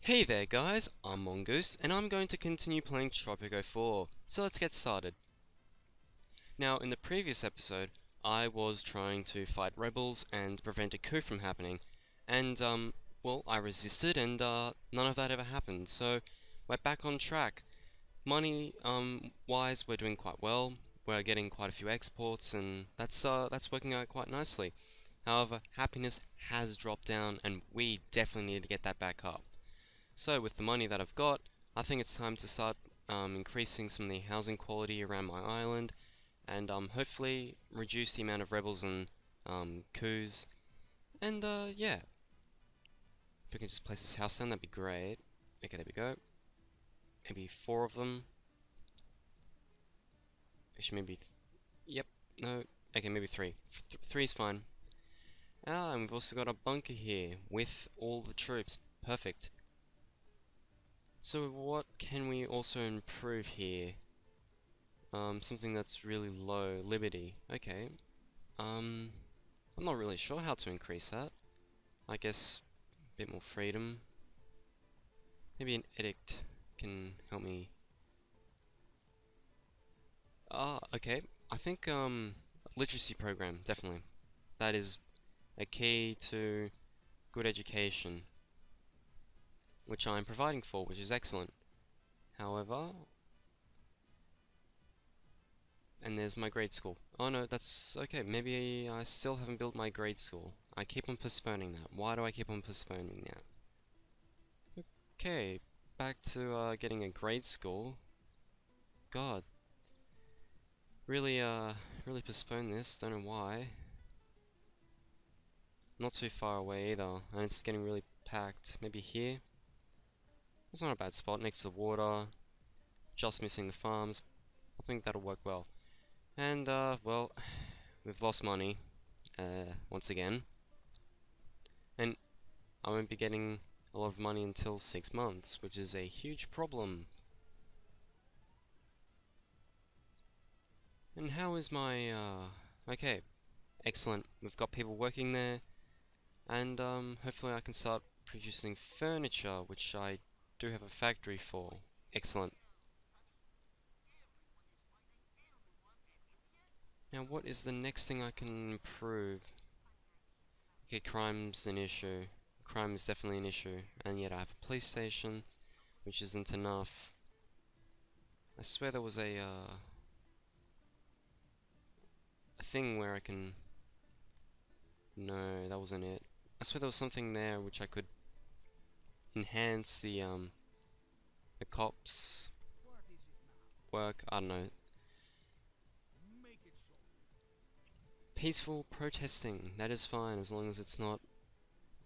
Hey there guys, I'm Mongoose, and I'm going to continue playing Tropico 4, so let's get started. Now, in the previous episode, I was trying to fight rebels and prevent a coup from happening, and, um, well, I resisted and, uh, none of that ever happened, so we're back on track. Money, um, wise, we're doing quite well, we're getting quite a few exports, and that's, uh, that's working out quite nicely. However, happiness has dropped down, and we definitely need to get that back up. So with the money that I've got, I think it's time to start um, increasing some of the housing quality around my island and um, hopefully reduce the amount of rebels and um, coups. And uh, yeah, if we can just place this house down, that'd be great. Okay, there we go. Maybe four of them. Actually, maybe... yep, no. Okay, maybe three. Th three is fine. Ah, and we've also got a bunker here with all the troops. Perfect. So what can we also improve here? Um, something that's really low. Liberty. Okay. Um, I'm not really sure how to increase that. I guess a bit more freedom. Maybe an edict can help me. Ah, okay. I think, um, literacy program, definitely. That is a key to good education which I'm providing for, which is excellent. However, and there's my grade school. Oh no, that's okay, maybe I still haven't built my grade school. I keep on postponing that. Why do I keep on postponing that? Okay, back to uh, getting a grade school. God. Really, uh, really postpone this, don't know why. Not too far away either, and it's getting really packed. Maybe here? It's not a bad spot, next to the water, just missing the farms. I think that'll work well. And, uh, well, we've lost money, uh, once again. And I won't be getting a lot of money until six months, which is a huge problem. And how is my, uh, okay, excellent. We've got people working there, and, um, hopefully I can start producing furniture, which I do have a factory for. Excellent. Now what is the next thing I can improve? Okay, crime's an issue. Crime is definitely an issue. And yet I have a police station, which isn't enough. I swear there was a, uh, a thing where I can... No, that wasn't it. I swear there was something there which I could enhance the um the cops work. I don't know. Peaceful protesting. That is fine as long as it's not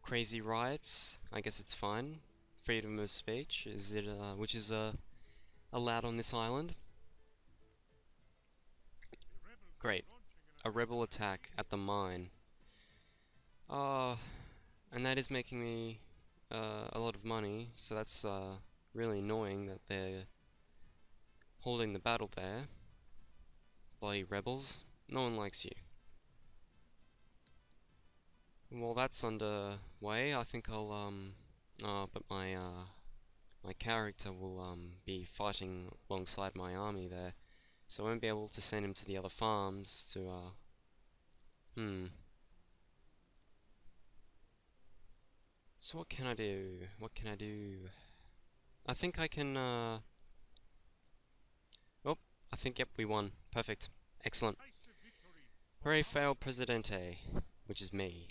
crazy riots. I guess it's fine. Freedom of speech is it uh, which is uh, allowed on this island. Great. A rebel attack at the mine. Uh, and that is making me uh, a lot of money, so that's uh, really annoying that they're holding the battle there. Bloody rebels. No one likes you. While that's underway, I think I'll, um, uh, but my, uh, my character will, um, be fighting alongside my army there, so I won't be able to send him to the other farms to, uh, hmm, So what can I do? What can I do? I think I can, uh... Oh, I think, yep, we won. Perfect. Excellent. Hooray, fail Presidente, which is me.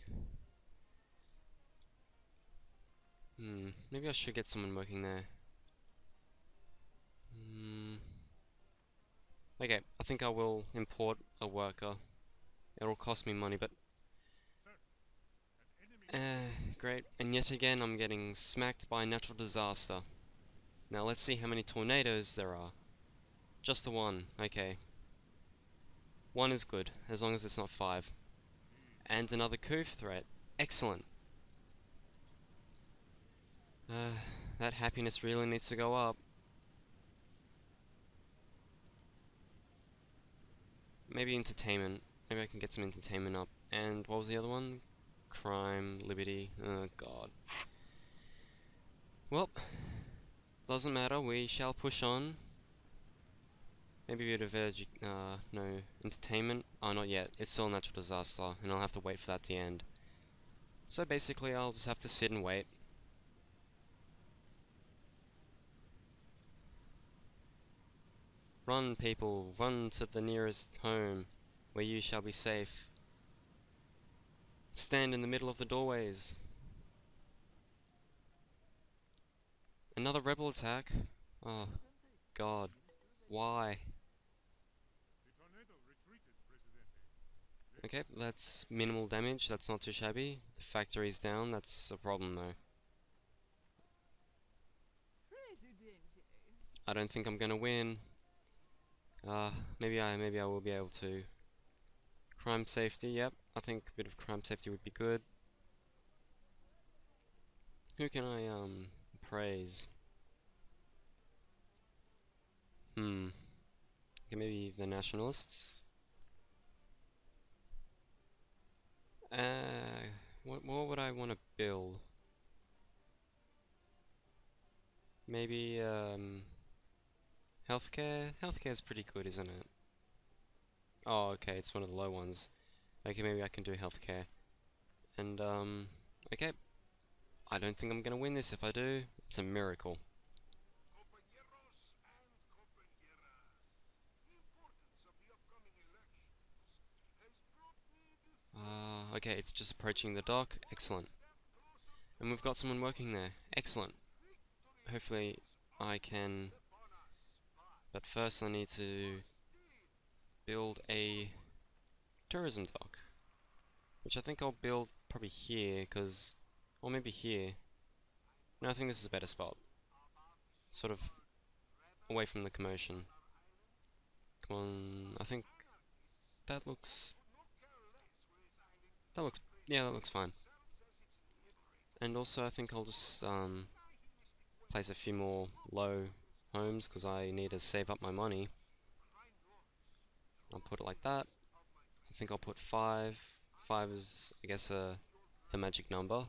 Hmm, maybe I should get someone working there. Okay, I think I will import a worker. It'll cost me money, but uh, great. And yet again, I'm getting smacked by a natural disaster. Now let's see how many tornadoes there are. Just the one. Okay. One is good, as long as it's not five. And another coup threat. Excellent. Uh, that happiness really needs to go up. Maybe entertainment. Maybe I can get some entertainment up. And what was the other one? Crime, liberty. Oh god. Well, doesn't matter. We shall push on. Maybe a bit of edu uh, no entertainment. Oh, not yet. It's still a natural disaster, and I'll have to wait for that to end. So basically, I'll just have to sit and wait. Run, people, run to the nearest home, where you shall be safe. Stand in the middle of the doorways. Another rebel attack? Oh, God. Why? Okay, that's minimal damage, that's not too shabby. The factory's down, that's a problem though. I don't think I'm gonna win. Uh, maybe I maybe I will be able to. Crime safety, yep. I think a bit of crime safety would be good. Who can I um praise? Hmm. Okay, maybe the nationalists. Uh, what what would I want to build? Maybe um Healthcare? Healthcare is pretty good, isn't it? Oh, okay, it's one of the low ones. Okay, maybe I can do healthcare. And, um, okay. I don't think I'm gonna win this. If I do, it's a miracle. Uh, okay, it's just approaching the dock. Excellent. And we've got someone working there. Excellent. Hopefully I can but first I need to build a tourism dock. Which I think I'll build probably here, because... Or maybe here. No, I think this is a better spot. Sort of away from the commotion. Come on, I think that looks... That looks... Yeah, that looks fine. And also I think I'll just um, place a few more low homes because I need to save up my money. I'll put it like that. I think I'll put 5. 5 is, I guess, uh, the magic number.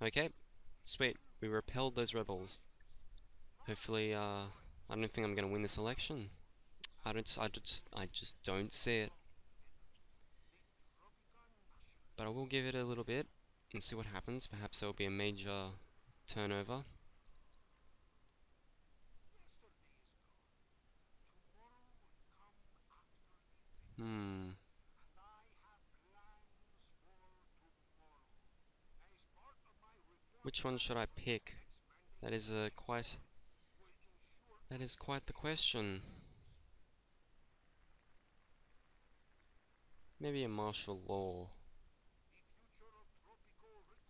Okay, sweet. We repelled those rebels. Hopefully, uh, I don't think I'm gonna win this election. I don't, I just, I just don't see it. But I will give it a little bit and see what happens. Perhaps there will be a major turnover. Hmm. Which one should I pick? That is a quite... That is quite the question. Maybe a martial law.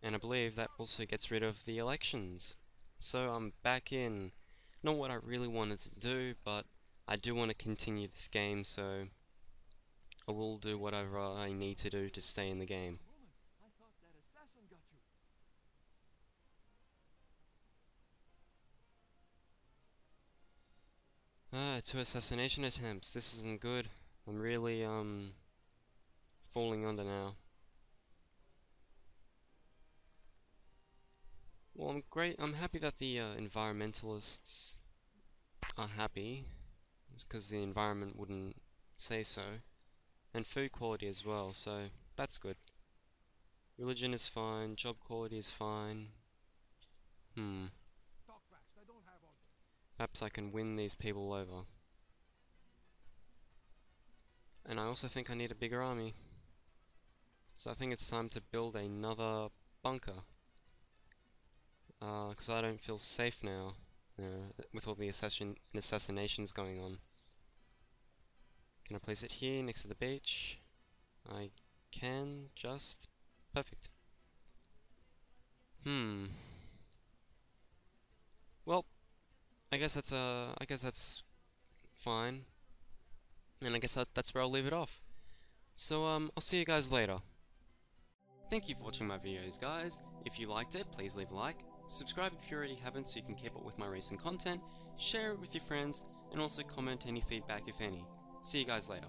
And I believe that also gets rid of the elections. So I'm back in. Not what I really wanted to do, but I do want to continue this game, so I will do whatever I need to do to stay in the game. Ah, two assassination attempts. This isn't good. I'm really, um, falling under now. Well, I'm great. I'm happy that the uh, environmentalists are happy, because the environment wouldn't say so, and food quality as well. So that's good. Religion is fine. Job quality is fine. Hmm. Perhaps I can win these people over. And I also think I need a bigger army. So I think it's time to build another bunker because uh, I don't feel safe now uh, with all the assassin assassinations going on. Can I place it here next to the beach? I can just perfect. Hmm. Well, I guess that's uh, I guess that's fine, and I guess that, that's where I'll leave it off. So um, I'll see you guys later. Thank you for watching my videos, guys. If you liked it, please leave a like Subscribe if you already haven't so you can keep up with my recent content, share it with your friends, and also comment any feedback if any. See you guys later.